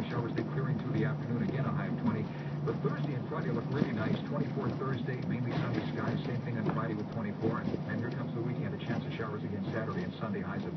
of morning showers, then clearing through the afternoon. Again, a high of 20. But Thursday and Friday look really nice. 24 Thursday, mainly sunny skies. Same thing on Friday with 24. And here comes the weekend. A chance of showers again Saturday and Sunday. Highs of